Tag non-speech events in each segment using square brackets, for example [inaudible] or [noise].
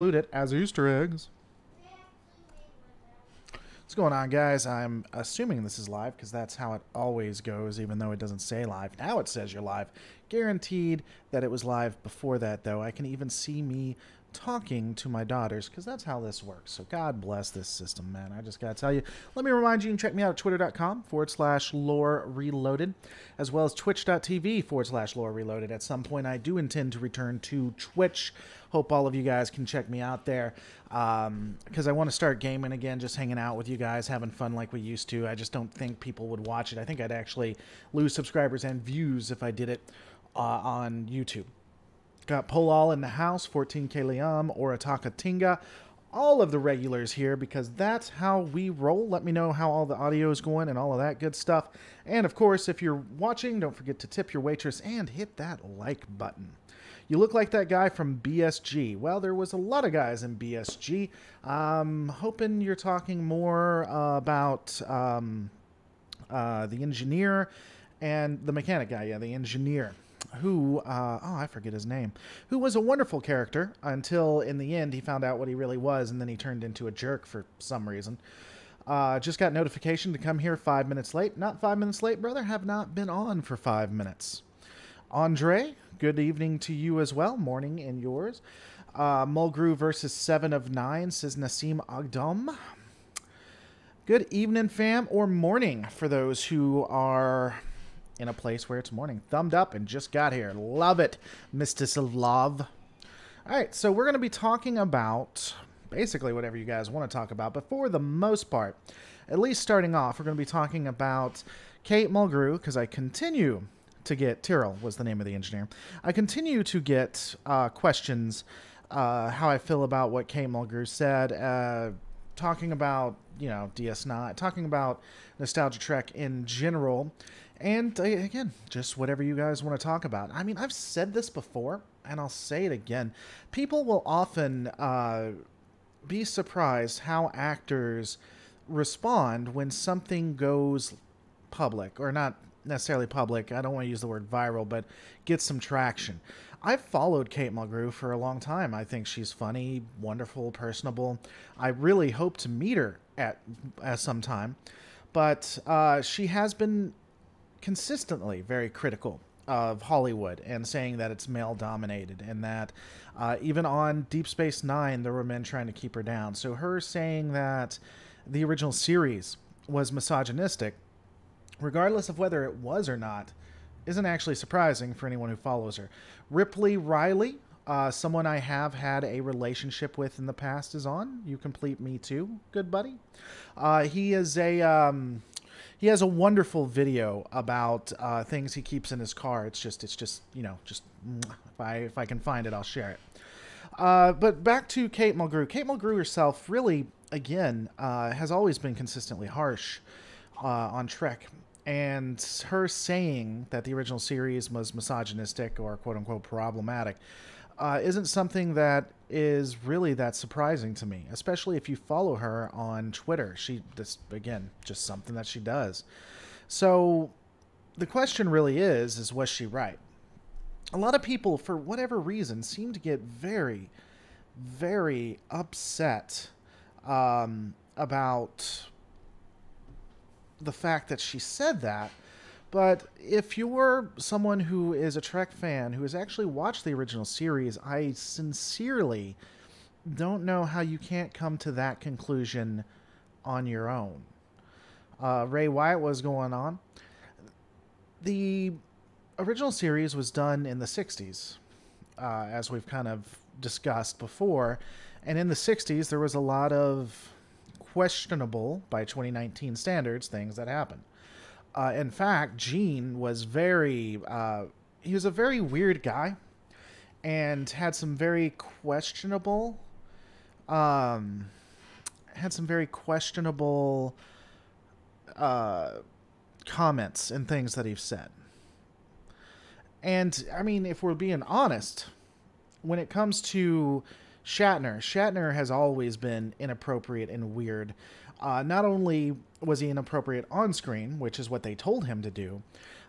include it as Easter eggs. What's going on, guys? I'm assuming this is live because that's how it always goes, even though it doesn't say live. Now it says you're live. Guaranteed that it was live before that, though. I can even see me talking to my daughters because that's how this works. So God bless this system, man. I just got to tell you. Let me remind you, you can check me out at twitter.com forward slash lore reloaded, as well as twitch.tv forward slash lore reloaded. At some point, I do intend to return to Twitch. Hope all of you guys can check me out there because um, I want to start gaming again, just hanging out with you guys, having fun like we used to. I just don't think people would watch it. I think I'd actually lose subscribers and views if I did it uh, on YouTube. Got Polal in the house, 14K Liam, Orataka Tinga, all of the regulars here because that's how we roll. Let me know how all the audio is going and all of that good stuff. And of course, if you're watching, don't forget to tip your waitress and hit that like button. You look like that guy from BSG. Well, there was a lot of guys in BSG. I'm hoping you're talking more uh, about um, uh, the engineer and the mechanic guy. Yeah, the engineer who, uh, oh, I forget his name, who was a wonderful character until in the end he found out what he really was and then he turned into a jerk for some reason. Uh, just got notification to come here five minutes late. Not five minutes late, brother. Have not been on for five minutes. Andre, good evening to you as well. Morning in yours. Uh, Mulgrew versus Seven of Nine, says Nassim Agdom. Good evening, fam, or morning for those who are in a place where it's morning. Thumbed up and just got here. Love it, Love. All right, so we're going to be talking about basically whatever you guys want to talk about, but for the most part, at least starting off, we're going to be talking about Kate Mulgrew because I continue to get Tyrol was the name of the engineer. I continue to get uh, questions uh, how I feel about what Kate Mulgrew said, uh, talking about you know DS9, talking about Nostalgia Trek in general, and uh, again, just whatever you guys want to talk about. I mean, I've said this before, and I'll say it again. People will often uh, be surprised how actors respond when something goes public, or not necessarily public. I don't want to use the word viral, but get some traction. I've followed Kate Mulgrew for a long time. I think she's funny, wonderful, personable. I really hope to meet her at, at some time, but uh, she has been consistently very critical of Hollywood and saying that it's male dominated and that uh, even on Deep Space Nine there were men trying to keep her down. So her saying that the original series was misogynistic, regardless of whether it was or not, isn't actually surprising for anyone who follows her. Ripley Riley, uh, someone I have had a relationship with in the past, is on. You complete me too, good buddy. Uh, he is a um, he has a wonderful video about uh, things he keeps in his car. It's just, it's just, you know, just if I if I can find it, I'll share it. Uh, but back to Kate Mulgrew. Kate Mulgrew herself, really, again, uh, has always been consistently harsh uh, on Trek, and her saying that the original series was misogynistic or quote unquote problematic uh, isn't something that is really that surprising to me, especially if you follow her on Twitter. She, this again, just something that she does. So the question really is: is was she right? A lot of people, for whatever reason, seem to get very, very upset um, about the fact that she said that but if you're someone who is a Trek fan who has actually watched the original series, I sincerely don't know how you can't come to that conclusion on your own. Uh, Ray Wyatt was going on. The original series was done in the 60s, uh, as we've kind of discussed before. And in the 60s, there was a lot of questionable, by 2019 standards, things that happened. Uh, in fact, Gene was very, uh, he was a very weird guy and had some very questionable, um, had some very questionable uh, comments and things that he's said. And I mean, if we're being honest, when it comes to Shatner, Shatner has always been inappropriate and weird. Uh, not only was he inappropriate on screen, which is what they told him to do,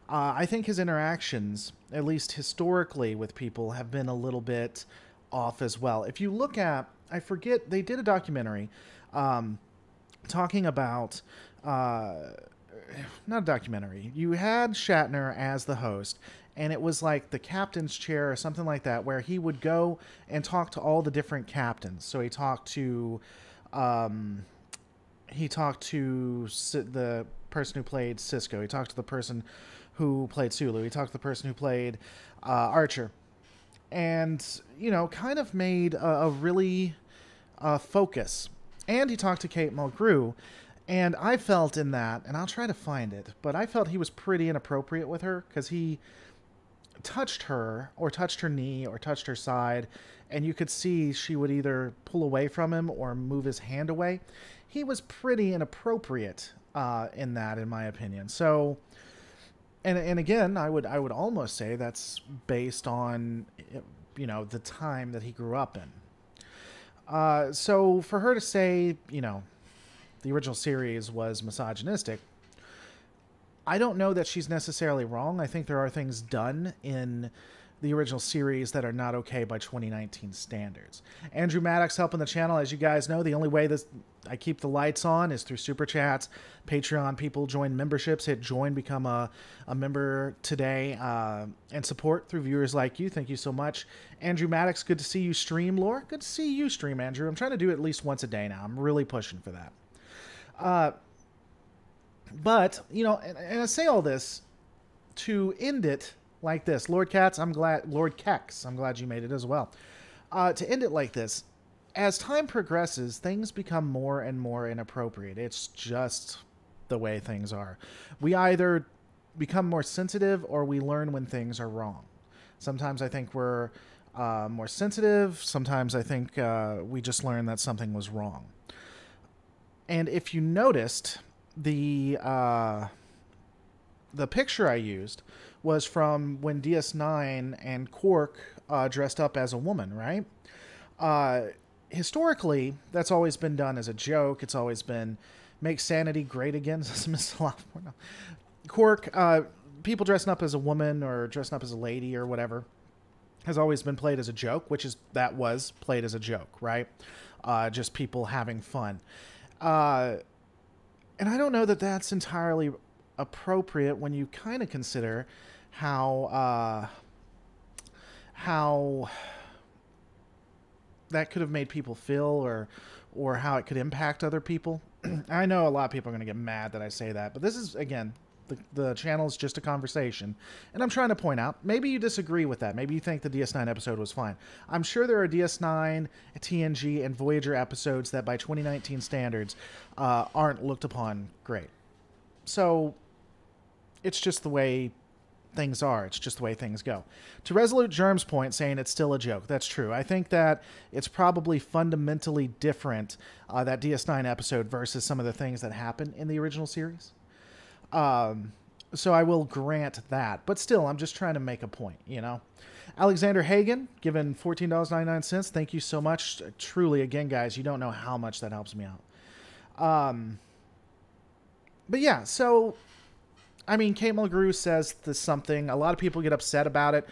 uh, I think his interactions, at least historically with people, have been a little bit off as well. If you look at I forget they did a documentary um, talking about uh, not a documentary. You had Shatner as the host, and it was like the captain's chair or something like that, where he would go and talk to all the different captains. So he talked to, um, he talked to the person who played Sisko. He talked to the person who played Sulu. He talked to the person who played uh, Archer, and you know, kind of made a, a really uh, focus. And he talked to Kate Mulgrew, and I felt in that, and I'll try to find it, but I felt he was pretty inappropriate with her because he touched her or touched her knee or touched her side, and you could see she would either pull away from him or move his hand away. He was pretty inappropriate uh, in that, in my opinion. So, and and again, I would I would almost say that's based on you know the time that he grew up in. Uh, so for her to say, you know, the original series was misogynistic, I don't know that she's necessarily wrong. I think there are things done in the original series that are not okay by 2019 standards. Andrew Maddox helping the channel. As you guys know, the only way this I keep the lights on is through super chats, Patreon people join memberships, hit join, become a, a member today, uh, and support through viewers like you. Thank you so much. Andrew Maddox, good to see you stream, Lore. Good to see you stream, Andrew. I'm trying to do it at least once a day now. I'm really pushing for that. Uh, but, you know, and, and I say all this to end it like this. Lord Katz, I'm glad, Lord Kex, I'm glad you made it as well. Uh, to end it like this, as time progresses, things become more and more inappropriate. It's just the way things are. We either become more sensitive or we learn when things are wrong. Sometimes I think we're uh, more sensitive. Sometimes I think uh, we just learn that something was wrong. And if you noticed, the uh, the picture I used was from when DS9 and Quark uh, dressed up as a woman, right? Uh, historically, that's always been done as a joke. It's always been make sanity great again. [laughs] Quark, uh, people dressing up as a woman or dressing up as a lady or whatever, has always been played as a joke, which is that was played as a joke, right? Uh, just people having fun. And I don't know that that's entirely appropriate when you kind of consider how uh, how that could have made people feel or or how it could impact other people. [clears throat] I know a lot of people are going to get mad that I say that, but this is again the, the channel is just a conversation. And I'm trying to point out, maybe you disagree with that. Maybe you think the DS9 episode was fine. I'm sure there are DS9, TNG, and Voyager episodes that by 2019 standards uh, aren't looked upon great. So it's just the way things are. It's just the way things go. To Resolute Germ's point, saying it's still a joke, that's true. I think that it's probably fundamentally different, uh, that DS9 episode versus some of the things that happen in the original series. Um, so I will grant that. But still, I'm just trying to make a point, you know? Alexander Hagen, given $14.99. Thank you so much. Truly, again, guys, you don't know how much that helps me out. Um, but yeah, so, I mean, Kate Mulgrew says this something. A lot of people get upset about it.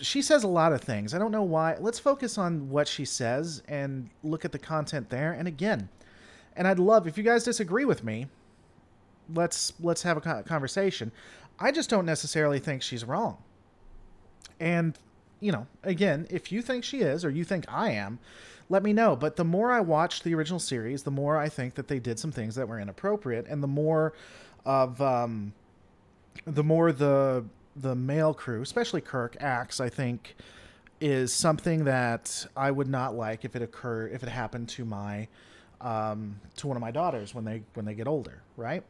She says a lot of things. I don't know why. Let's focus on what she says and look at the content there. And again, and I'd love, if you guys disagree with me, let's let's have a conversation. I just don't necessarily think she's wrong. And you know, again, if you think she is or you think I am, let me know. But the more I watched the original series, the more I think that they did some things that were inappropriate, and the more of um, the more the the male crew, especially Kirk, acts, I think, is something that I would not like if it occurred if it happened to my um, to one of my daughters when they when they get older, right?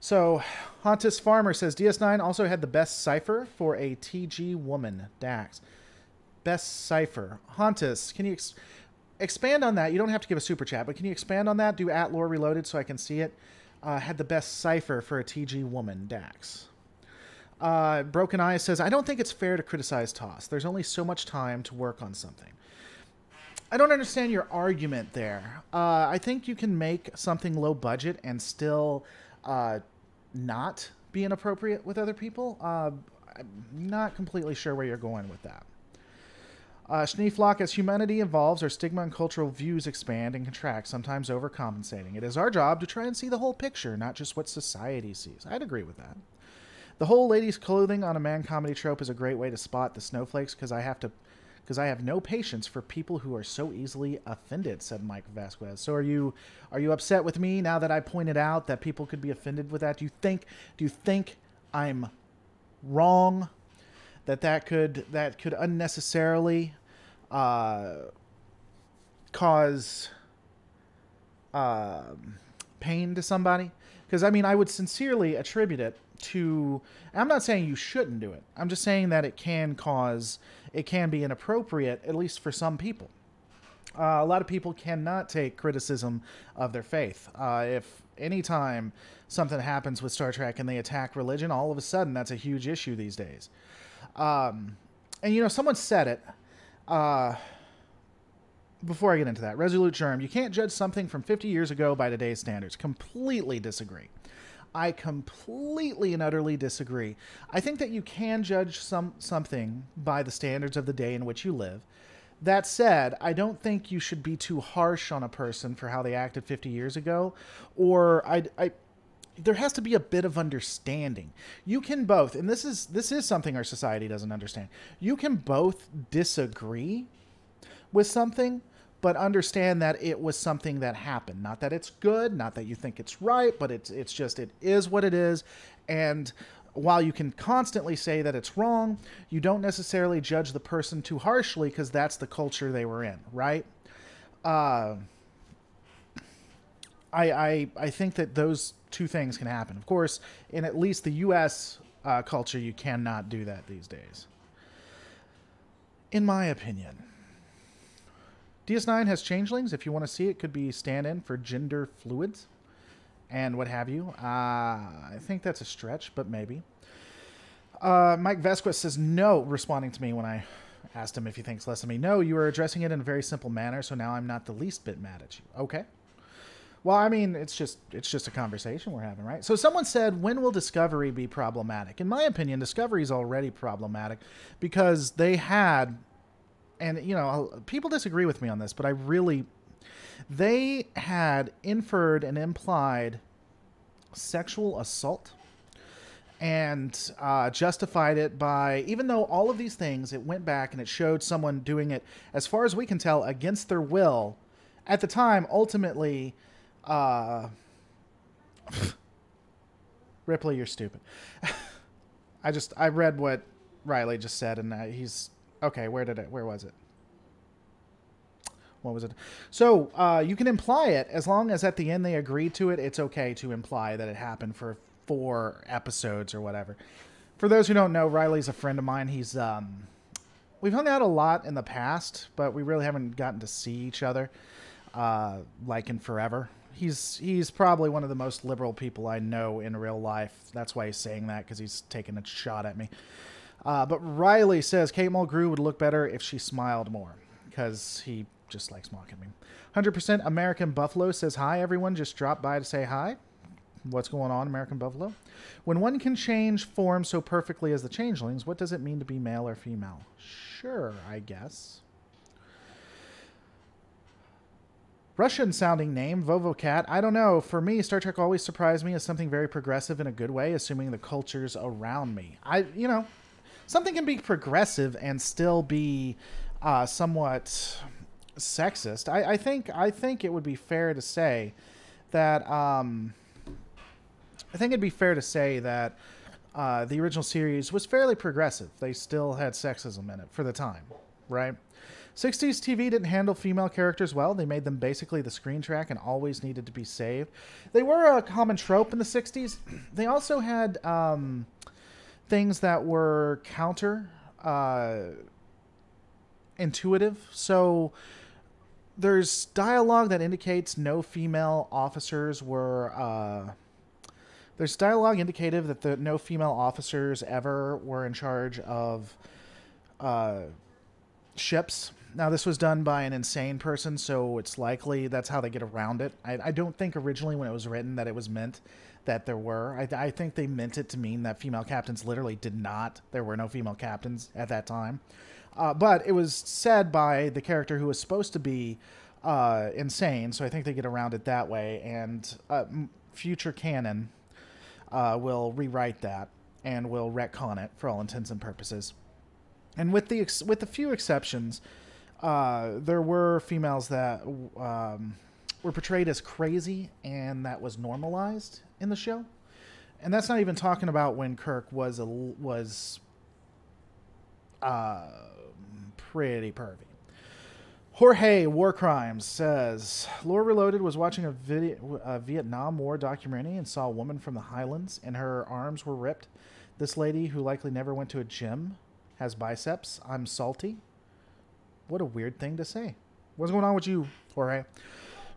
So, Hontus Farmer says DS9 also had the best cipher for a TG woman, Dax. Best cipher. Hontus, can you ex expand on that? You don't have to give a super chat, but can you expand on that? Do at lore reloaded so I can see it. Uh, had the best cipher for a TG woman, Dax. Uh, Broken Eye says, I don't think it's fair to criticize TOS. There's only so much time to work on something. I don't understand your argument there. Uh, I think you can make something low budget and still uh, not be inappropriate with other people. Uh, I'm not completely sure where you're going with that. Uh, Schneeflock, as humanity evolves, our stigma and cultural views expand and contract, sometimes overcompensating. It is our job to try and see the whole picture, not just what society sees. I'd agree with that. The whole ladies' clothing on a man comedy trope is a great way to spot the snowflakes because I have to because I have no patience for people who are so easily offended, said Mike Vasquez. So are you are you upset with me now that I pointed out that people could be offended with that? Do you think do you think I'm wrong that that could that could unnecessarily uh, cause uh, pain to somebody? Because I mean, I would sincerely attribute it to. I'm not saying you shouldn't do it. I'm just saying that it can cause it can be inappropriate, at least for some people. Uh, a lot of people cannot take criticism of their faith. Uh, if anytime something happens with Star Trek and they attack religion, all of a sudden that's a huge issue these days. Um, and you know, someone said it. Uh, before I get into that, Resolute Germ, you can't judge something from 50 years ago by today's standards. Completely disagree. I completely and utterly disagree. I think that you can judge some something by the standards of the day in which you live. That said, I don't think you should be too harsh on a person for how they acted 50 years ago, or I, I there has to be a bit of understanding. You can both, and this is this is something our society doesn't understand. You can both disagree with something but understand that it was something that happened. Not that it's good, not that you think it's right, but it's it's just it is what it is. And while you can constantly say that it's wrong, you don't necessarily judge the person too harshly because that's the culture they were in, right? Uh, I, I I think that those two things can happen. Of course, in at least the U.S. Uh, culture, you cannot do that these days. In my opinion. DS9 has changelings. If you want to see it, could be stand-in for gender fluids and what have you. Uh, I think that's a stretch, but maybe. Uh, Mike Vasquez says no, responding to me when I asked him if he thinks less of me. No, you are addressing it in a very simple manner, so now I'm not the least bit mad at you. Okay. Well, I mean, it's just it's just a conversation we're having, right? So someone said, "When will Discovery be problematic?" In my opinion, Discovery is already problematic because they had and you know, people disagree with me on this, but I really they had inferred and implied sexual assault and uh, justified it by even though all of these things it went back and it showed someone doing it as far as we can tell against their will at the time ultimately uh, [laughs] ripley you're stupid. [laughs] I just i read what riley just said and uh, he's Okay, where did it? Where was it? What was it? So uh, you can imply it as long as at the end they agree to it. It's okay to imply that it happened for four episodes or whatever. For those who don't know, Riley's a friend of mine. He's um, we've hung out a lot in the past, but we really haven't gotten to see each other uh, like in forever. He's he's probably one of the most liberal people I know in real life. That's why he's saying that because he's taking a shot at me. Uh, but Riley says Kate Mulgrew would look better if she smiled more because he just likes mocking me. 100% American Buffalo says hi, everyone. Just drop by to say hi. What's going on, American Buffalo? When one can change form so perfectly as the changelings, what does it mean to be male or female? Sure, I guess. Russian sounding name, Vovocat. I don't know. For me, Star Trek always surprised me as something very progressive in a good way, assuming the cultures around me. I, you know, something can be progressive and still be uh, somewhat sexist. I, I, think I think it would be fair to say that um, I think it'd be fair to say that uh, the original series was fairly progressive. They still had sexism in it for the time, right? 60s TV didn't handle female characters well. They made them basically the screen track and always needed to be saved. They were a common trope in the 60s. [clears throat] They also had um, things that were counter uh, intuitive. So there's dialogue that indicates no female officers were. Uh, there's dialogue indicative that the no female officers ever were in charge of uh, ships. Now, this was done by an insane person, so it's likely that's how they get around it. I, I don't think originally when it was written that it was meant that there were. I, I think they meant it to mean that female captains literally did not. There were no female captains at that time. Uh, but it was said by the character who was supposed to be uh, insane, so I think they get around it that way. And uh, future canon uh, will rewrite that and will retcon it for all intents and purposes. And with the ex- with a few exceptions, uh, there were females that um, were portrayed as crazy, and that was normalized in the show. And that's not even talking about when Kirk was a was uh, pretty pervy. Jorge War Crimes says Lore Reloaded was watching a, video, a Vietnam War documentary and saw a woman from the Highlands and her arms were ripped. This lady, who likely never went to a gym, has biceps. I'm salty. What a weird thing to say. What's going on with you, Jorge?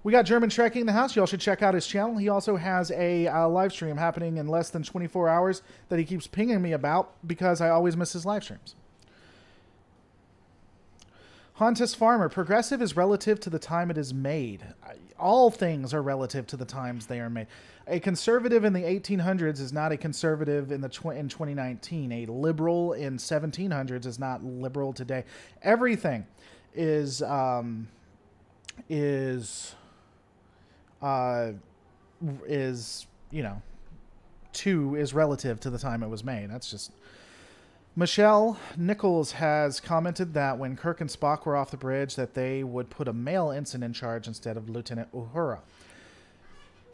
We got German Trekking in the house. Y'all should check out his channel. He also has a uh, live stream happening in less than 24 hours that he keeps pinging me about because I always miss his live streams. Hontus Farmer, progressive is relative to the time it is made. All things are relative to the times they are made. A conservative in the 1800s is not a conservative in the tw- in 2019. A liberal in 1700s is not liberal today. Everything is um, is uh, is you know two is relative to the time it was made. That's just Nichelle Nichols has commented that when Kirk and Spock were off the bridge, that they would put a male ensign in charge instead of Lieutenant Uhura.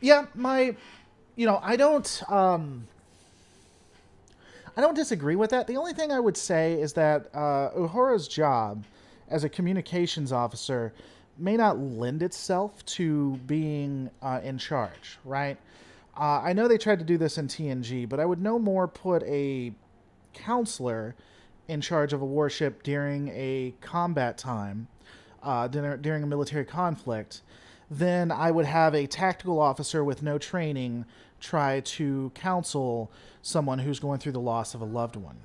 Yeah, my, you know, I don't, um, I don't disagree with that. The only thing I would say is that uh, Uhura's job as a communications officer may not lend itself to being uh, in charge, right? Uh, I know they tried to do this in TNG, but I would no more put a counselor in charge of a warship during a combat time, uh, during a military conflict, then I would have a tactical officer with no training try to counsel someone who's going through the loss of a loved one.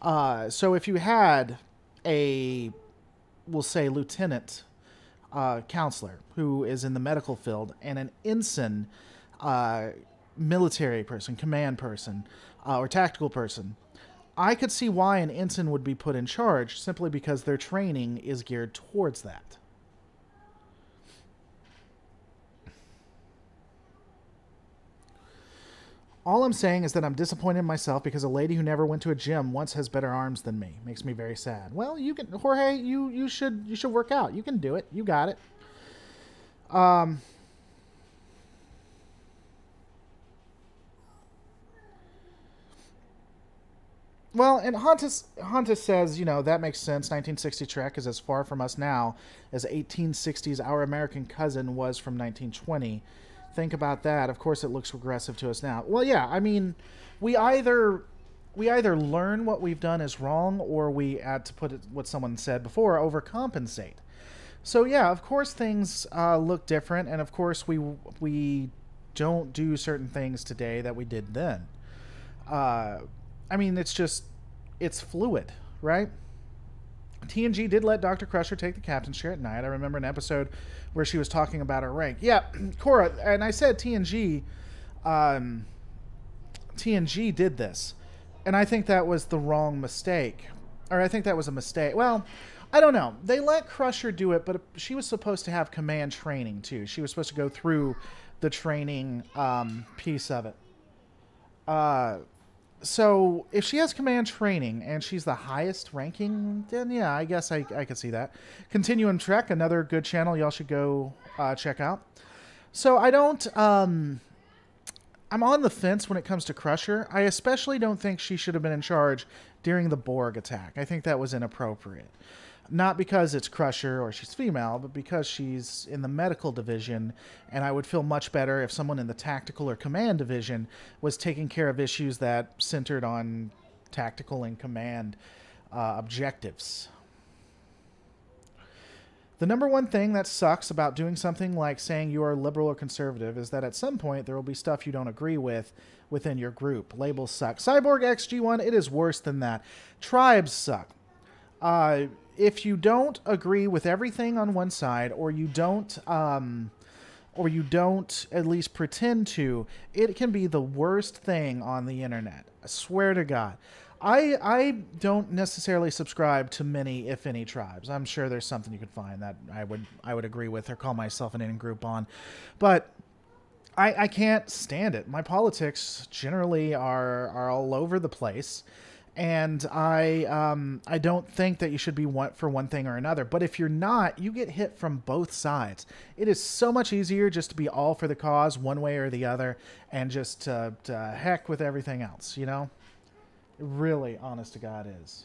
Uh, so if you had a, we'll say, lieutenant uh, counselor who is in the medical field and an ensign uh, military person, command person, uh, or tactical person, I could see why an ensign would be put in charge simply because their training is geared towards that. All I'm saying is that I'm disappointed in myself because a lady who never went to a gym once has better arms than me. Makes me very sad. Well, you can Jorge, you you should you should work out. You can do it. You got it. Um Well, and Hontus, Hontus says, you know, that makes sense. 1960 Trek is as far from us now as 1860's Our American Cousin was from 1920. Think about that. Of course, it looks regressive to us now. Well, yeah, I mean, we either we either learn what we've done is wrong, or we, add to put it what someone said before, overcompensate. So yeah, of course things uh, look different, and of course we we don't do certain things today that we did then. Uh, I mean, it's just it's fluid, right? TNG did let Dr. Crusher take the captain's chair at night. I remember an episode where she was talking about her rank. Yeah, [clears throat] Cora, and I said TNG, um, TNG did this, and I think that was the wrong mistake, or I think that was a mistake. Well, I don't know. They let Crusher do it, but she was supposed to have command training too. She was supposed to go through the training um, piece of it. Uh, so if she has command training and she's the highest ranking, then yeah, I guess I, I could see that. Continuum Trek, another good channel y'all should go uh, check out. So I don't, um, I'm on the fence when it comes to Crusher. I especially don't think she should have been in charge during the Borg attack. I think that was inappropriate not because it's Crusher or she's female, but because she's in the medical division. And I would feel much better if someone in the tactical or command division was taking care of issues that centered on tactical and command uh, objectives. The number one thing that sucks about doing something like saying you are liberal or conservative is that at some point there will be stuff you don't agree with within your group. Labels suck. Cyborg XG1, it is worse than that. Tribes suck. Uh, if you don't agree with everything on one side, or you don't, um, or you don't at least pretend to, it can be the worst thing on the internet. I swear to God. I I don't necessarily subscribe to many, if any, tribes. I'm sure there's something you could find that I would I would agree with or call myself an in group on, but I I can't stand it. My politics generally are are all over the place, and I um I don't think that you should be one for one thing or another. But if you're not, you get hit from both sides. It is so much easier just to be all for the cause one way or the other, and just to, heck with everything else. You know really, honest to God, is.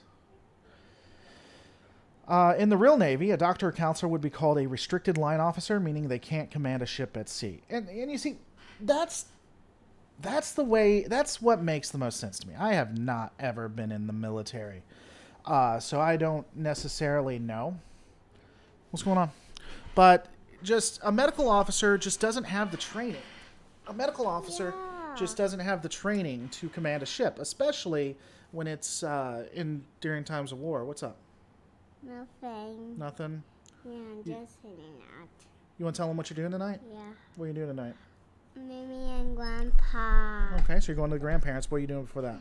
Uh, in the real Navy, a doctor or counselor would be called a restricted line officer, meaning they can't command a ship at sea. And and you see, that's that's the way. That's what makes the most sense to me. I have not ever been in the military, uh, so I don't necessarily know what's going on. But just a medical officer just doesn't have the training. A medical officer. Yeah just doesn't have the training to command a ship, especially when it's uh, in during times of war. What's up? Nothing. Nothing. Yeah, I'm just hanging out. You want to tell them what you're doing tonight? Yeah. What are you doing tonight? Mimi and Grandpa. Okay, so you're going to the grandparents. What are you doing before that?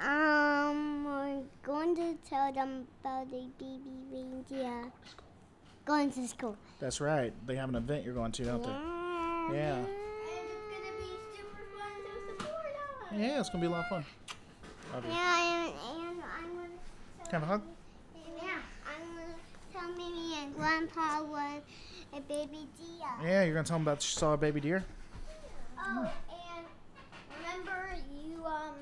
Um, we're going to tell them about the baby reindeer. Going to school. That's right. They have an event you're going to, don't yeah. they? Yeah. Yeah, it's gonna be a lot of fun. Yeah, and, and I'm gonna. Have a hug. Yeah, I'm gonna tell Mimi and Grandpa what a baby deer. Yeah, you're gonna tell them about you saw a baby deer. Oh, and remember you um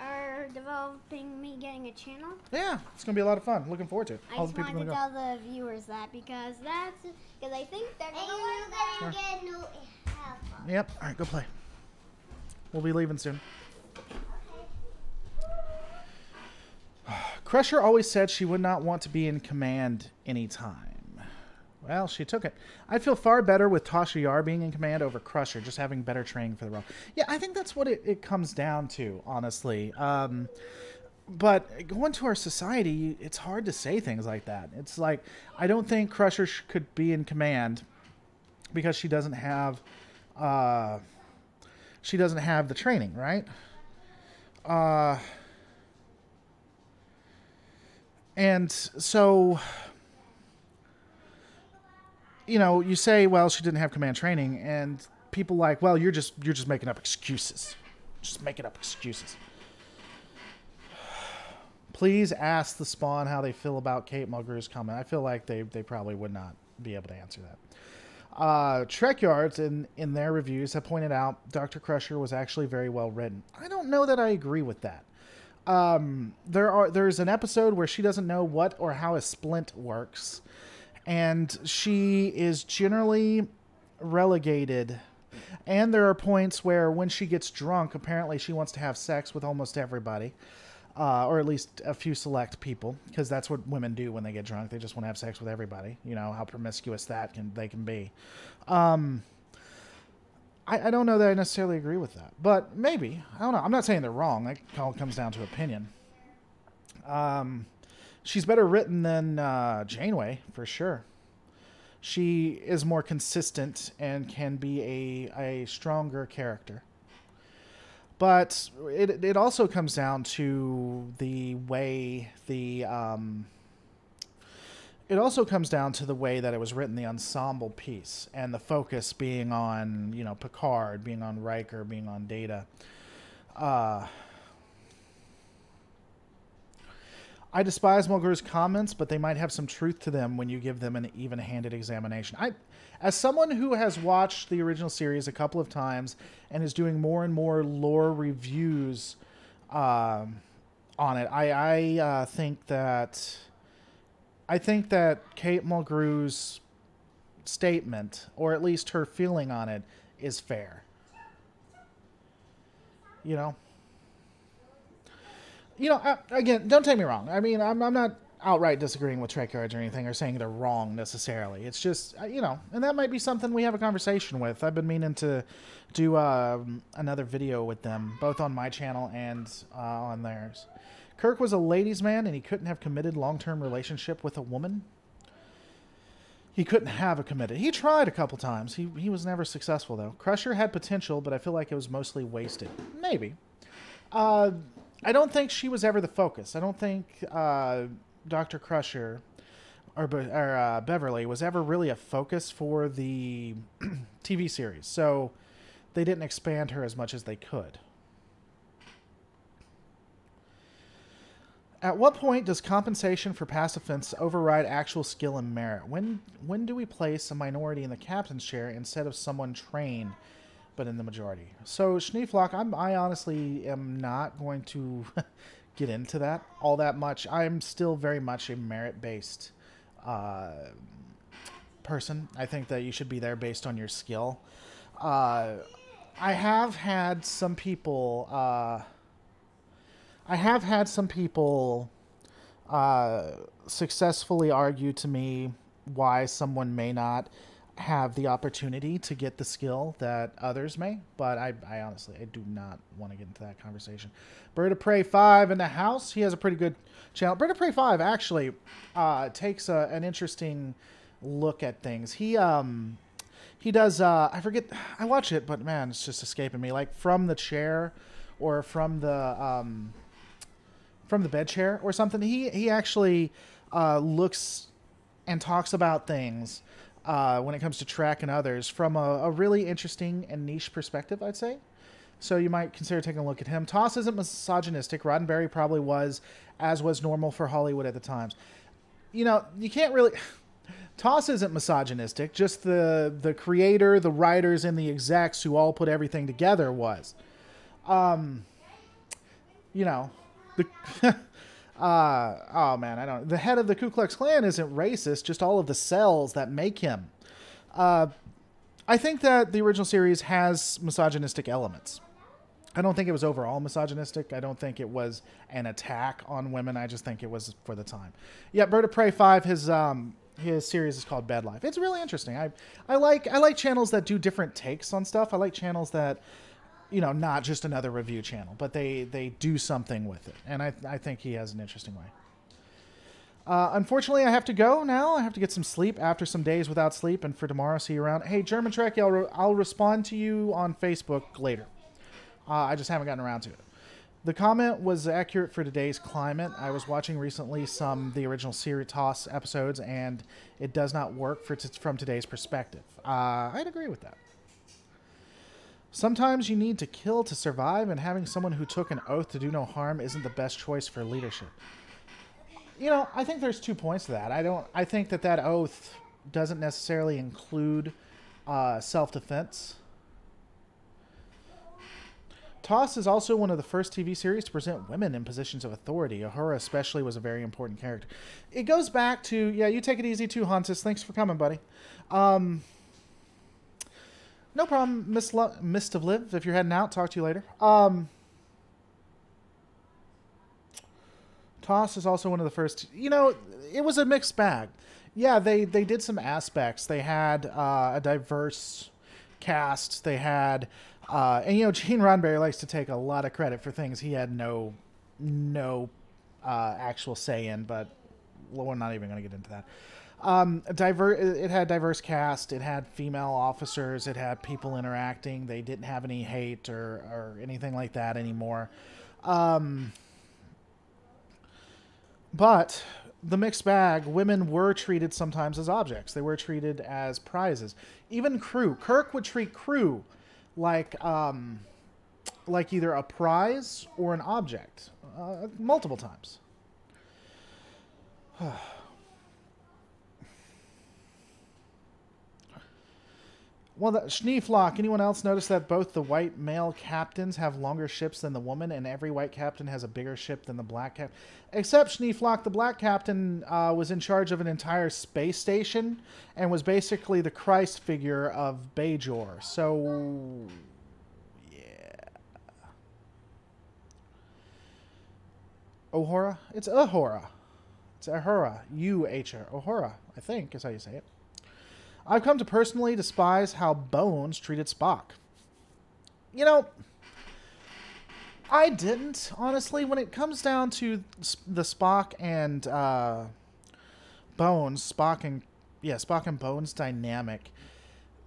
are developing me getting a channel. Yeah, it's gonna be a lot of fun. Looking forward to it. I just wanted to go. tell the viewers that because that's because I think they're gonna and you're gonna get new help. Yep. All right, go play. We'll be leaving soon. [sighs] Crusher always said she would not want to be in command anytime. Well, she took it. I'd feel far better with Tasha Yar being in command over Crusher, just having better training for the role. Yeah, I think that's what it, it comes down to, honestly. Um, but going to our society, it's hard to say things like that. It's like, I don't think Crusher could be in command because she doesn't have. Uh, she doesn't have the training, right? Uh, and so, you know, you say, well, she didn't have command training, and people like, well, you're just you're just making up excuses, just making up excuses. [sighs] Please ask the spawn how they feel about Kate Mulgrew's comment. I feel like they, they probably would not be able to answer that. Uh, Trek Yards in, in their reviews have pointed out Dr. Crusher was actually very well written. I don't know that I agree with that. Um, there are there's an episode where she doesn't know what or how a splint works, and she is generally relegated. And there are points where when she gets drunk, apparently she wants to have sex with almost everybody uh, or at least a few select people, because that's what women do when they get drunk. They just want to have sex with everybody. You know how promiscuous that can they can be. Um, I, I don't know that I necessarily agree with that, but maybe I don't know. I'm not saying they're wrong. That all comes down to opinion. Um, she's better written than uh, Janeway for sure. She is more consistent and can be a a stronger character. But it it also comes down to the way the um, it also comes down to the way that it was written, the ensemble piece, and the focus being on you know Picard, being on Riker, being on Data. Uh, I despise Mulgrew's comments, but they might have some truth to them when you give them an even-handed examination. I as someone who has watched the original series a couple of times and is doing more and more lore reviews um, on it, I, I uh, think that I think that Kate Mulgrew's statement, or at least her feeling on it, is fair. You know. You know, uh, again, don't take me wrong. I mean, I'm, I'm not outright disagreeing with Trek Yards or anything or saying they're wrong necessarily. It's just, uh, you know, and that might be something we have a conversation with. I've been meaning to do um, another video with them, both on my channel and uh, on theirs. Kirk was a ladies' man and he couldn't have committed long-term relationship with a woman. He couldn't have a committed. He tried a couple times. He he was never successful though. Crusher had potential, but I feel like it was mostly wasted. Maybe. Uh, I don't think she was ever the focus. I don't think uh, Dr. Crusher or, or uh, Beverly was ever really a focus for the [clears throat] TV series. So they didn't expand her as much as they could. At what point does compensation for past offense override actual skill and merit? When when do we place a minority in the captain's chair instead of someone trained but in the majority? So Schneeflock, I'm I honestly am not going to [laughs] get into that all that much. I'm still very much a merit based uh, person. I think that you should be there based on your skill. Uh, I have had some people. Uh, I have had some people uh, successfully argue to me why someone may not have the opportunity to get the skill that others may, but I, I honestly I do not want to get into that conversation. Bird of Prey Five in the house. He has a pretty good channel. Bird of Prey Five actually uh, takes a, an interesting look at things. He um he does uh I forget I watch it, but man, it's just escaping me. Like from the chair or from the um from the bed chair or something. He he actually uh, looks and talks about things uh, when it comes to Trek and others from a, a, really interesting and niche perspective, I'd say. So you might consider taking a look at him. TOS isn't misogynistic. Roddenberry probably was, as was normal for Hollywood at the times. You know, you can't really. [sighs] TOS isn't misogynistic. Just the the creator, the writers, and the execs who all put everything together was. Um, you know, the. [laughs] Uh, oh man, I don't. The head of the Ku Klux Klan isn't racist, just all of the cells that make him. Uh, I think that the original series has misogynistic elements. I don't think it was overall misogynistic. I don't think it was an attack on women. I just think it was for the time. Yeah, Bird of Prey Five. His um his series is called Bed Life. It's really interesting. I I like I like channels that do different takes on stuff. I like channels that you know, not just another review channel, but they they do something with it, and I I think he has an interesting way. Uh, unfortunately, I have to go now. I have to get some sleep after some days without sleep, and for tomorrow, see you around. Hey, German Trek, I'll, re- I'll respond to you on Facebook later. Uh, I just haven't gotten around to it. The comment was accurate for today's climate. I was watching recently some the original TOS episodes, and it does not work for t- from today's perspective. Uh, I'd agree with that. Sometimes you need to kill to survive, and having someone who took an oath to do no harm isn't the best choice for leadership. You know, I think there's two points to that. I don't. I think that that oath doesn't necessarily include uh, self-defense. TOS is also one of the first TV series to present women in positions of authority. Uhura especially was a very important character. It goes back to yeah. You take it easy too, Hontus. Thanks for coming, buddy. Um, no problem, Miss Lo- Mist of Live. If you're heading out, talk to you later. Um, TOS is also one of the first. You know, it was a mixed bag. Yeah, they they did some aspects. They had uh, a diverse cast. They had, uh, and you know, Gene Roddenberry likes to take a lot of credit for things he had no no uh, actual say in. But we're not even going to get into that. Um, diver- it had diverse cast. It had female officers. It had people interacting. They didn't have any hate or, or anything like that anymore. Um, but the mixed bag, women were treated sometimes as objects. They were treated as prizes. Even crew. Kirk would treat crew like um, like either a prize or an object uh, multiple times. [sighs] [sighs] Well, the Schneeflock, anyone else notice that both the white male captains have longer ships than the woman, and every white captain has a bigger ship than the black captain? Except Schneeflock, the black captain uh, was in charge of an entire space station and was basically the Christ figure of Bajor. So, yeah. Ohora? It's Ahura. It's Ahura. U-H-R. Ohora, I think is how you say it. I've come to personally despise how Bones treated Spock. You know, I didn't, honestly. When it comes down to the Spock and uh, Bones, Spock and yeah, Spock and Bones dynamic,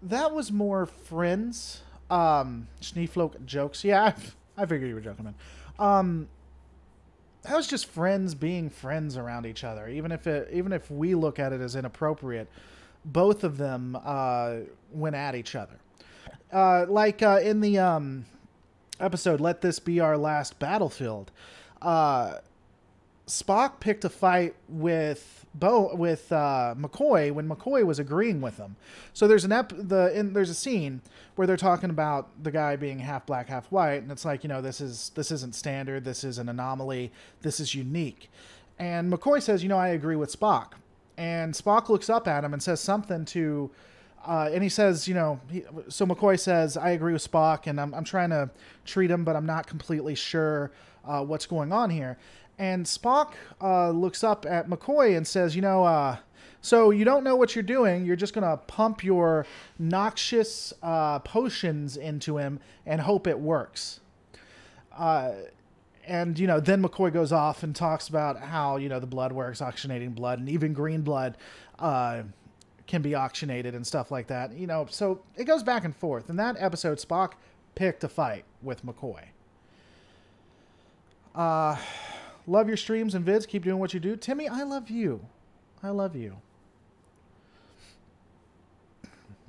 that was more friends. Um, Schneeflock jokes. Yeah, I, figured you were joking, man. Um, that was just friends being friends around each other. Even if it, even if we look at it as inappropriate, both of them uh, went at each other. Uh, like uh, in the um, episode, "Let This Be Our Last Battlefield," uh, Spock picked a fight with Bo with uh, McCoy when McCoy was agreeing with him. So there's an ep the in, there's a scene where they're talking about the guy being half black, half white, and it's like you know this is this isn't standard, this is an anomaly, this is unique. And McCoy says, you know, I agree with Spock, and Spock looks up at him and says something to. Uh, and he says, you know, he, so McCoy says, I agree with Spock, and I'm, I'm trying to treat him, but I'm not completely sure uh, what's going on here. And Spock uh, looks up at McCoy and says, You know, uh, so you don't know what you're doing. You're just going to pump your noxious uh, potions into him and hope it works. And, you know, then McCoy goes off and talks about how, you know, the blood works, oxygenating blood, and even green blood uh, can be oxygenated and stuff like that. You know, so it goes back and forth. In that episode, Spock picked a fight with McCoy. Uh, love your streams and vids. Keep doing what you do. Timmy, I love you. I love you.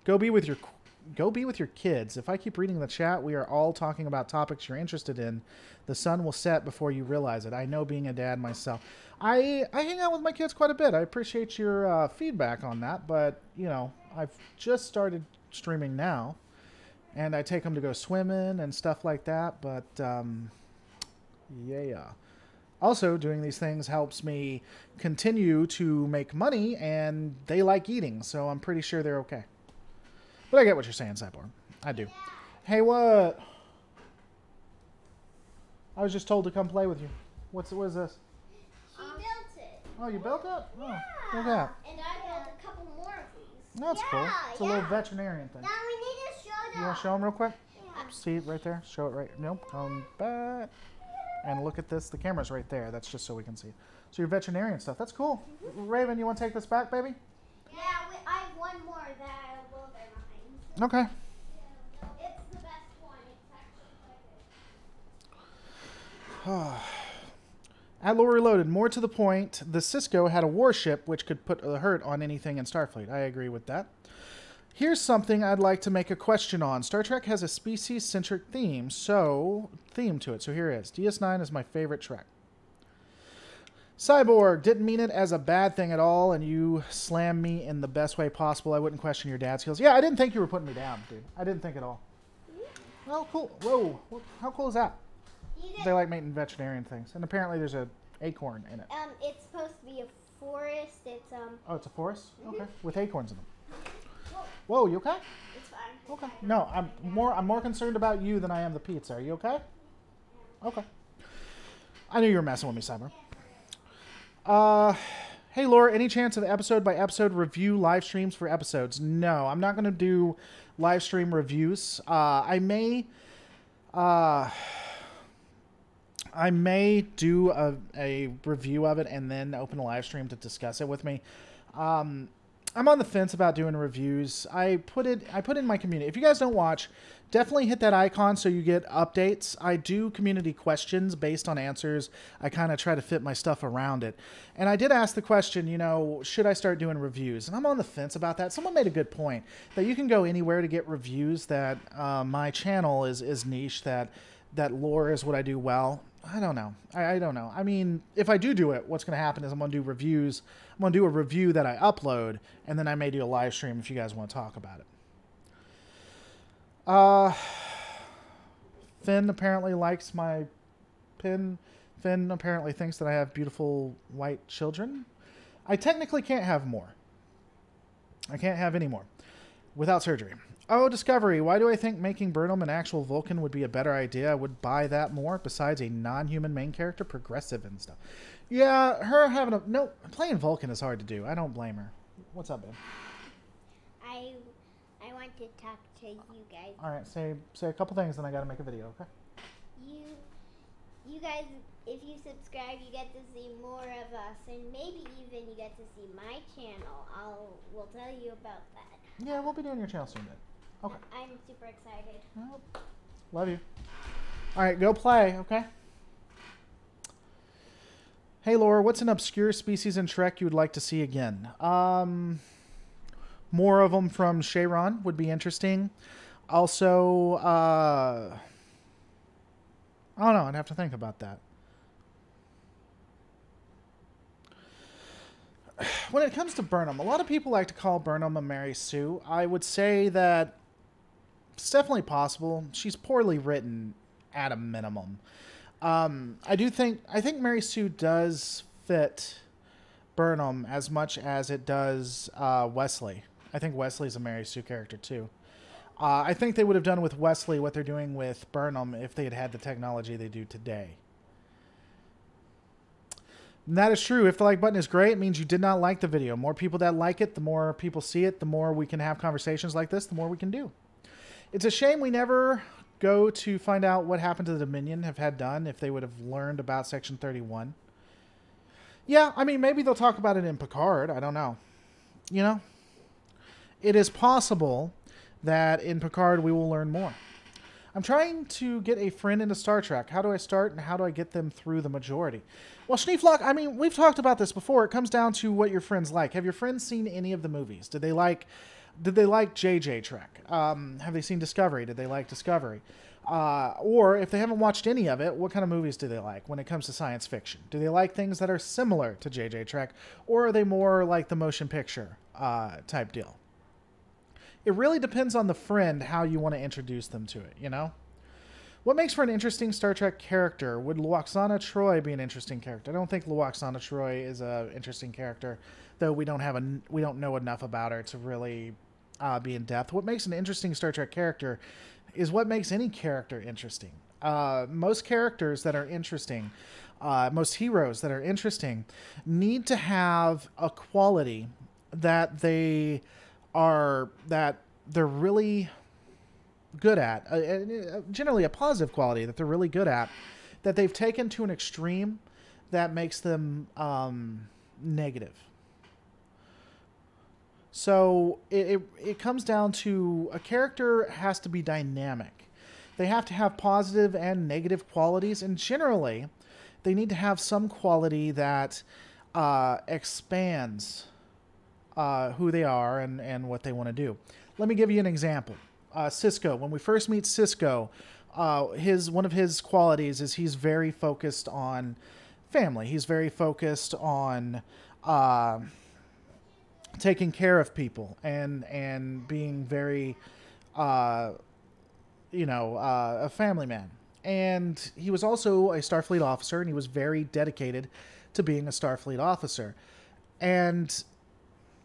Go be with your go be with your kids. If I keep reading the chat, we are all talking about topics you're interested in. The sun will set before you realize it. I know being a dad myself. I I hang out with my kids quite a bit. I appreciate your uh, feedback on that, but you know, I've just started streaming now, and I take them to go swimming and stuff like that. But um, yeah. Also, doing these things helps me continue to make money, and they like eating, so I'm pretty sure they're okay. But I get what you're saying, Cyborg. I do. Hey, what? I was just told to come play with you. What's what is this? She built it. Oh, you built it? Oh, Yeah. look at that. And I built a couple more of these. That's cool. It's a little veterinarian thing. Now we need to show them. You want to show them real quick? Yeah. See it right there? Show it right. Nope. Come back. And look at this. The camera's right there. That's just so we can see. So your veterinarian stuff. That's cool. Mm-hmm. Raven, you want to take this back, baby? Yeah, we, I have one more that good. [sighs] At Lore Reloaded, more to the point, the Sisko had a warship which could put a hurt on anything in Starfleet. I agree with that. Here's something I'd like to make a question on. Star Trek has a species-centric theme, so theme to it. So here it is. DS9 is my favorite Trek. Cyborg didn't mean it as a bad thing at all, and you slammed me in the best way possible. I wouldn't question your dad skills. Yeah, I didn't think you were putting me down, dude. I didn't think at all. Well, cool. Whoa, how cool is that? They like making veterinarian things, and apparently there's a acorn in it. um, it's supposed to be a forest. It's um, Oh, it's a forest. Okay, with acorns in them. Whoa, you okay? it's fine. Okay. No, I'm more. I'm more concerned about you than I am the pizza. Are you okay? Okay. I knew you were messing with me, Cyber. Uh, hey Lore, any chance of episode by episode review live streams for episodes? No, I'm not going to do live stream reviews. Uh, I may. Uh, I may do a, a review of it and then open a live stream to discuss it with me. Um, I'm on the fence about doing reviews. I put it I put it in my community. If you guys don't watch, definitely hit that icon so you get updates. I do community questions based on answers. I kind of try to fit my stuff around it. And I did ask the question, you know, should I start doing reviews? And I'm on the fence about that. Someone made a good point that you can go anywhere to get reviews. That uh, my channel is is niche. That that lore is what I do well. I don't know. I, I don't know. I mean, if I do do it, what's going to happen is I'm going to do reviews. I'm going to do a review that I upload, and then I may do a live stream if you guys want to talk about it. Uh, Finn apparently likes my pin. Finn apparently thinks that I have beautiful white children. I technically can't have more. I can't have any more without surgery. Oh, Discovery. Why do I think making Burnham an actual Vulcan would be a better idea? I would buy that more. Besides a non-human main character, progressive and stuff. Yeah, her having a no playing Vulcan is hard to do. I don't blame her. What's up, babe? I I want to talk to you guys. All right, say say a couple things, and I got to make a video. Okay. You you guys, if you subscribe, you get to see more of us, and maybe even you get to see my channel. I'll we'll tell you about that. Yeah, we'll be doing your channel soon, then. Okay. I'm super excited. Love you. All right, go play. Okay. Hey, Lore, what's an obscure species in Trek you would like to see again? Um, more of them from Cheron would be interesting. Also, uh, I don't know. I'd have to think about that. [sighs] When it comes to Burnham, a lot of people like to call Burnham a Mary Sue. I would say that it's definitely possible. She's poorly written at a minimum. Um, I do think I think Mary Sue does fit Burnham as much as it does uh, Wesley. I think Wesley's a Mary Sue character too. Uh, I think they would have done with Wesley what they're doing with Burnham if they had had the technology they do today. And that is true. If the like button is great, it means you did not like the video. More people that like it, the more people see it, the more we can have conversations like this, the more we can do. It's a shame we never go to find out what happened to the Dominion have had done if they would have learned about Section 31. Yeah, I mean, maybe they'll talk about it in Picard. I don't know. You know? It is possible that in Picard we will learn more. I'm trying to get a friend into Star Trek. How do I start and how do I get them through the majority? Well, Schneeflock, I mean, we've talked about this before. It comes down to what your friends like. Have your friends seen any of the movies? Did they like did they like JJ Trek? Um, have they seen Discovery? Did they like Discovery? Uh, or if they haven't watched any of it, what kind of movies do they like when it comes to science fiction? Do they like things that are similar to JJ Trek, or are they more like the motion picture uh, type deal? It really depends on the friend how you want to introduce them to it, you know? What makes for an interesting Star Trek character? Would Lwaxana Troi be an interesting character? I don't think Lwaxana Troi is an interesting character, though we don't have a we don't know enough about her to really uh, be in depth. What makes an interesting Star Trek character is what makes any character interesting. Uh, most characters that are interesting, uh, most heroes that are interesting, need to have a quality that they are that they're really good at. Uh, uh generally, a positive quality that they're really good at, that they've taken to an extreme that makes them um, negative. So it, it, it, comes down to a character has to be dynamic. They have to have positive and negative qualities, and generally, they need to have some quality that uh, expands uh, who they are and, and what they want to do. Let me give you an example. Uh, Sisko, when we first meet Sisko, uh, his one of his qualities is he's very focused on family. He's very focused on uh, taking care of people and and being very uh, you know uh, a family man and he was also a starfleet officer and he was very dedicated to being a starfleet officer and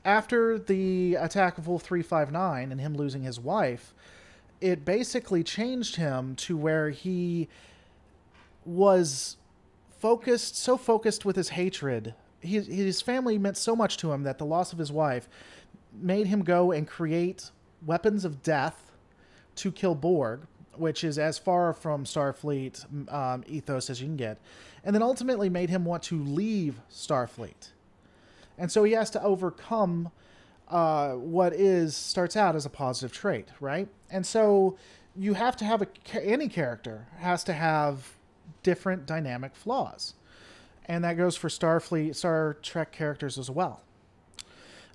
after the attack of wolf 359 and him losing his wife it basically changed him to where he was focused so focused with his hatred his, his family meant so much to him that the loss of his wife made him go and create weapons of death to kill Borg, which is as far from Starfleet um, ethos as you can get, and then ultimately made him want to leave Starfleet. And so he has to overcome uh, what is starts out as a positive trait, right? And so you have to have a any character has to have different dynamic flaws and that goes for Starfleet, Star Trek characters as well.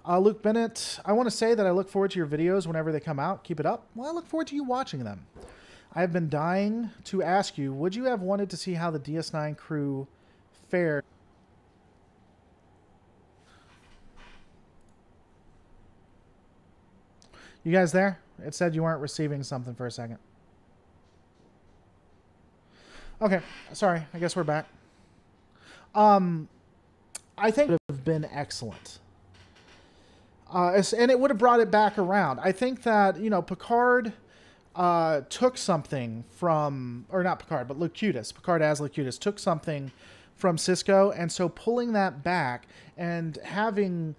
Uh, Luke Bennett, I want to say that I look forward to your videos whenever they come out. Keep it up. Well, I look forward to you watching them. I have been dying to ask you, would you have wanted to see how the DS9 crew fared? You guys there? It said you weren't receiving something for a second. Okay, sorry. I guess we're back. Um, I think it would have been excellent. Uh, and it would have brought it back around. I think that you know Picard uh, took something from, or not Picard, but Locutus. Picard as Locutus took something from Sisko. and so pulling that back and having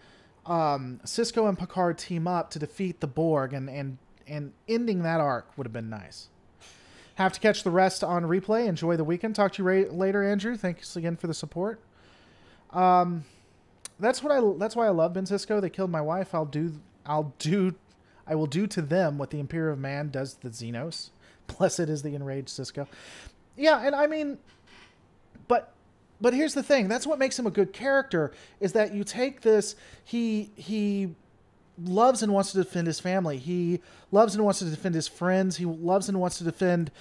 um, Sisko and Picard team up to defeat the Borg and and and ending that arc would have been nice. Have to catch the rest on replay. Enjoy the weekend. Talk to you later, Andrew. Thanks again for the support. Um, that's what I. That's why I love Ben Sisko. They killed my wife. I'll do. I'll do. I will do to them what the Imperium of Man does to the Xenos. [laughs] Blessed is the enraged Sisko. Yeah, and I mean, but but here's the thing that's what makes him a good character is that you take this he he loves and wants to defend his family. He loves and wants to defend his friends. He loves and wants to defend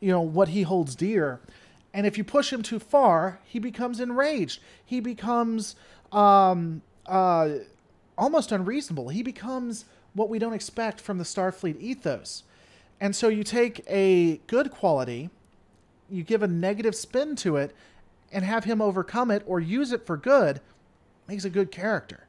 you know what he holds dear. And if you push him too far he becomes enraged. He becomes um uh almost unreasonable. He becomes what we don't expect from the starfleet ethos. And so you take a good quality you give a negative spin to it and have him overcome it or use it for good makes a good character.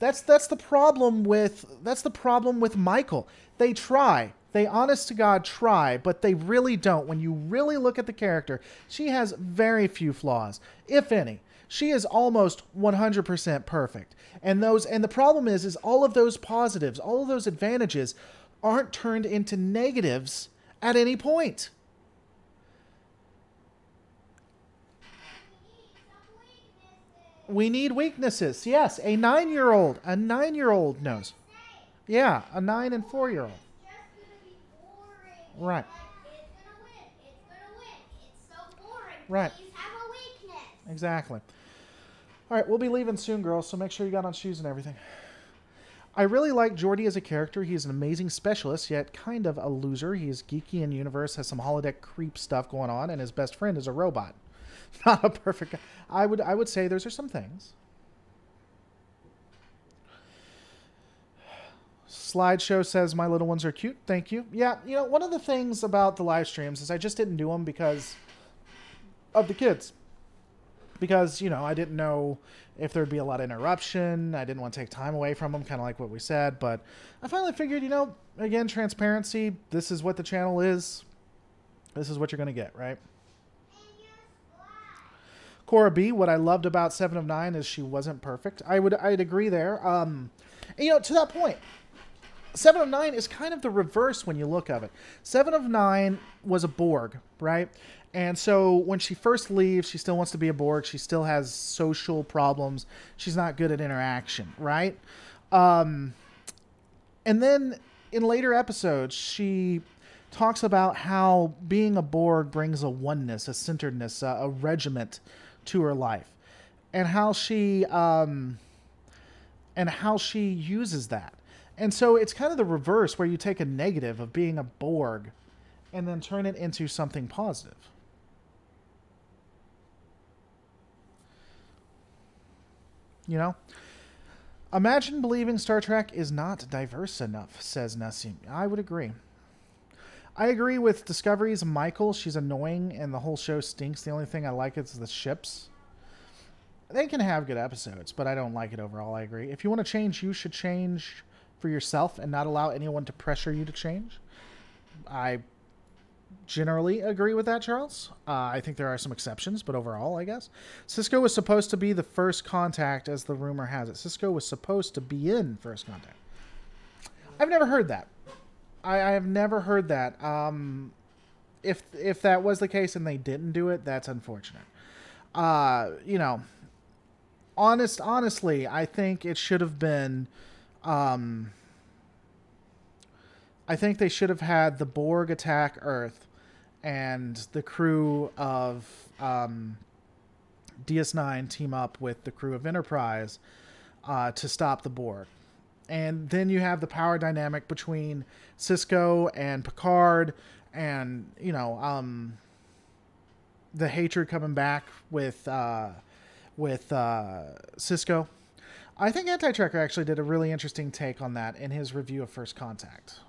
That's that's the problem with that's the problem with Michael. They try. They honest to God try, but they really don't. When you really look at the character, she has very few flaws, if any. She is almost 100% perfect. And those and the problem is is all of those positives, all of those advantages aren't turned into negatives at any point. We need weaknesses. Yes, a nine year old. A nine year old knows. Yeah, a nine and four year old. Right. Right. Exactly. All right, we'll be leaving soon, girls, so make sure you got on shoes and everything. I really like Geordi as a character. He's an amazing specialist, yet kind of a loser. He's geeky in universe, has some holodeck creep stuff going on, and his best friend is a robot. [laughs] Not a perfect guy. I would I would say those are some things. Slideshow says my little ones are cute. Thank you. Yeah, you know, one of the things about the live streams is I just didn't do them because of the kids. Because, you know, I didn't know if there'd be a lot of interruption. I didn't want to take time away from them, kind of like what we said. But I finally figured, you know, again, transparency. This is what the channel is. This is what you're going to get, right? Cora B, what I loved about Seven of Nine is she wasn't perfect. I would I'd agree there. Um, and, you know, to that point, Seven of Nine is kind of the reverse when you look of it. Seven of Nine was a Borg, right? And so when she first leaves, she still wants to be a Borg. She still has social problems. She's not good at interaction, right? Um, and then in later episodes, she talks about how being a Borg brings a oneness, a centeredness, a, a regiment to her life, and how she um, and how she uses that. And so it's kind of the reverse, where you take a negative of being a Borg, and then turn it into something positive. You know? Imagine believing Star Trek is not diverse enough, says Nassim. I would agree. I agree with Discovery's Michael. She's annoying and the whole show stinks. The only thing I like is the ships. They can have good episodes, but I don't like it overall. I agree. If you want to change, you should change for yourself and not allow anyone to pressure you to change. I generally agree with that, Charles. Uh, I think there are some exceptions, but overall, I guess. Sisko was supposed to be the first contact, as the rumor has it. Sisko was supposed to be in first contact. I've never heard that. I, I have never heard that. Um, if if that was the case and they didn't do it, that's unfortunate. Uh, you know, honest, honestly, I think it should have been. Um, I think they should have had the Borg attack Earth, and the crew of um, DS9 team up with the crew of Enterprise uh, to stop the Borg. And then you have the power dynamic between Sisko and Picard, and you know, um, the hatred coming back with uh, with uh, Sisko. I think Anti Tracker actually did a really interesting take on that in his review of First Contact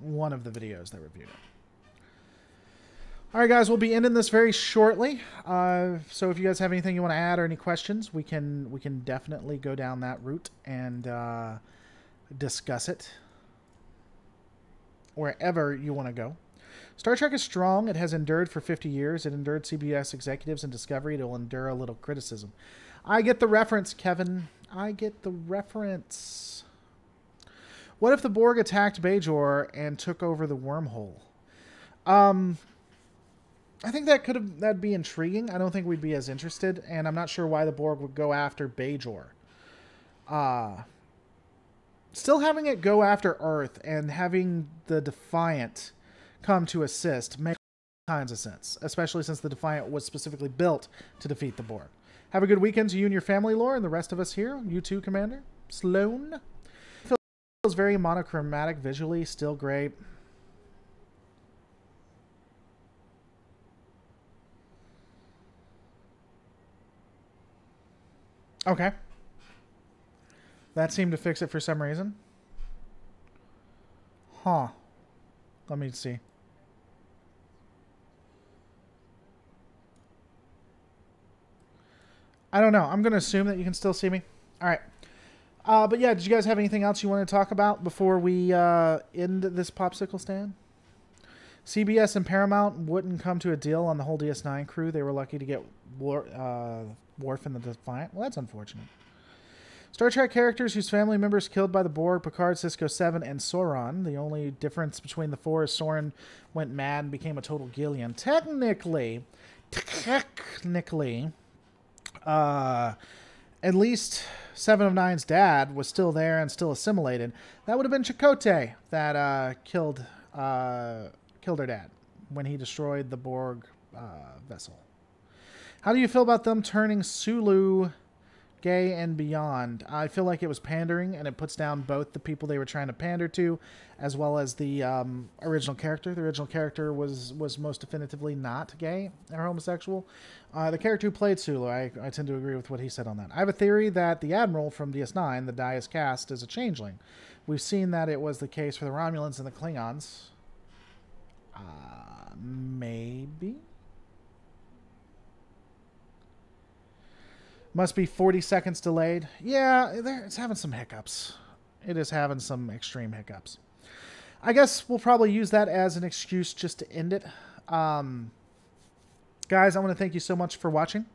one of the videos that reviewed it. All right, guys, we'll be ending this very shortly. Uh, so if you guys have anything you want to add or any questions, we can we can definitely go down that route and uh, discuss it wherever you want to go. Star Trek is strong. It has endured for 50 years. It endured CBS executives and Discovery. It will endure a little criticism. I get the reference, Kevin. I get the reference. What if the Borg attacked Bajor and took over the wormhole? Um, I think that could have that'd be intriguing. I don't think we'd be as interested, and I'm not sure why the Borg would go after Bajor. Uh still having it go after Earth and having the Defiant come to assist makes kinds of sense, especially since the Defiant was specifically built to defeat the Borg. Have a good weekend to you and your family, Lore, and the rest of us here. You too, Commander. Sloan. Feels very monochromatic visually, still great. Okay. That seemed to fix it for some reason. Huh. Let me see. I don't know. I'm going to assume that you can still see me. All right. Uh, but yeah, did you guys have anything else you want to talk about before we uh, end this popsicle stand? CBS and Paramount wouldn't come to a deal on the whole DS9 crew. They were lucky to get War, uh, Worf and the Defiant. Well, that's unfortunate. Star Trek characters whose family members killed by the Borg, Picard, Sisko 7, and Soran. The only difference between the four is Soran went mad and became a total Gillian. Technically, technically, uh, at least Seven of Nine's dad was still there and still assimilated. That would have been Chakotay that uh, killed uh, killed her dad when he destroyed the Borg uh, vessel. How do you feel about them turning Sulu gay and beyond? I feel like it was pandering, and it puts down both the people they were trying to pander to, as well as the um, original character. The original character was was most definitively not gay or homosexual. Uh, the character who played Sulu, I, I tend to agree with what he said on that. I have a theory that the Admiral from DS9, the Dias cast, is a changeling. We've seen that it was the case for the Romulans and the Klingons. Uh, maybe? Must be 40 seconds delayed. Yeah, it's having some hiccups. It is having some extreme hiccups. I guess we'll probably use that as an excuse just to end it. Um, guys, I want to thank you so much for watching.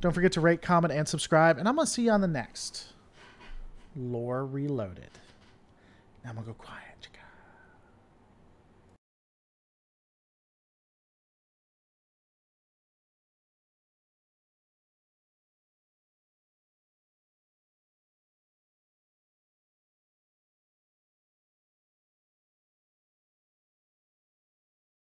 Don't forget to rate, comment, and subscribe. And I'm going to see you on the next Lore Reloaded. Now I'm going to go quiet,